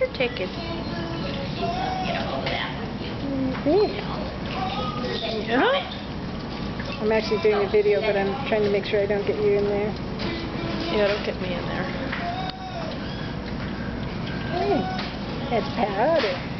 your ticket. Yeah. I'm actually doing a video, but I'm trying to make sure I don't get you in there. Yeah, don't get me in there. Hey, it's powder.